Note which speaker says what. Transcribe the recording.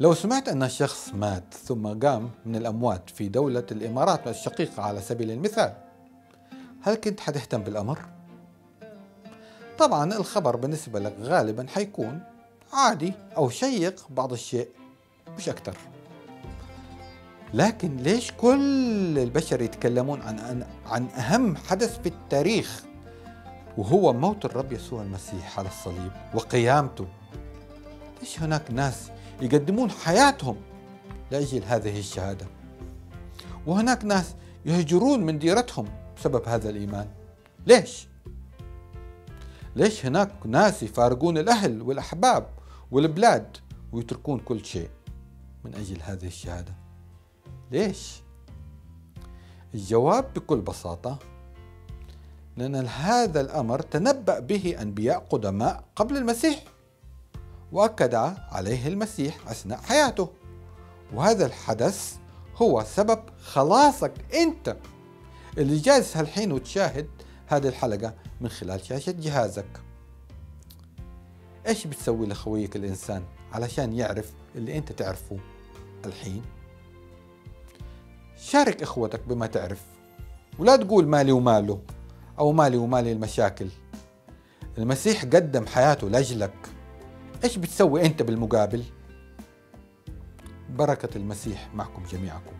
Speaker 1: لو سمعت أن شخص مات ثم قام من الأموات في دولة الإمارات الشقيقة على سبيل المثال هل كنت حتهتم بالأمر؟ طبعا الخبر بالنسبة لك غالبا حيكون عادي أو شيق بعض الشيء مش أكتر لكن ليش كل البشر يتكلمون عن عن أهم حدث في التاريخ وهو موت الرب يسوع المسيح على الصليب وقيامته ليش هناك ناس يقدمون حياتهم لأجل هذه الشهادة وهناك ناس يهجرون من ديرتهم بسبب هذا الإيمان ليش؟ ليش هناك ناس يفارقون الأهل والأحباب والبلاد ويتركون كل شيء من أجل هذه الشهادة ليش؟ الجواب بكل بساطة لأن هذا الأمر تنبأ به أنبياء قدماء قبل المسيح وأكد عليه المسيح أثناء حياته. وهذا الحدث هو سبب خلاصك أنت اللي جالس هالحين وتشاهد هذه الحلقة من خلال شاشة جهازك. إيش بتسوي لخويك الإنسان علشان يعرف اللي أنت تعرفه الحين؟ شارك إخوتك بما تعرف ولا تقول مالي وماله أو مالي ومالي المشاكل. المسيح قدم حياته لأجلك. إيش بتسوي أنت بالمقابل؟ بركة المسيح معكم جميعكم.